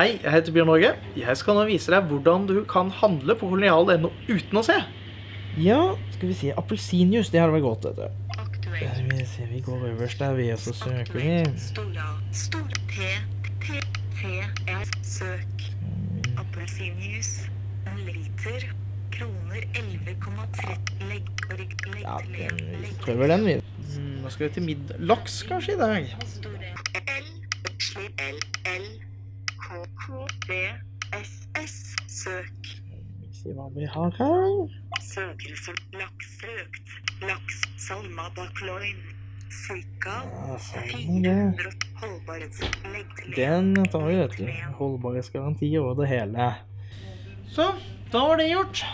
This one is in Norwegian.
Hei, jeg heter Bjørn Norge. Jeg skal nå vise deg hvordan du kan handle på kolonial.no uten å se. Ja, skal vi se. Appelsinjuice, det har vært godt, dette. du. Skal vi se, vi går øverst der, vi, og så søker vi. Stol. P. P. T. R. Søk. Appelsinjuice. En liter. Kroner 11,30. Legg. Legg. Legg. Ja, den, vi prøver den, vi. Mm, Nå skal vi til middag. Laks kanskje i dag. L. L. L. K. K. B. S. S. Søk. Vi ser hva vi har her. Søkere som laks søkt. Laks. Salma er det. 400 holdbarhets... Legg til en. Den tar vi, vet du. Holdbarhetsgaranti over det hele. Så, da var det gjort.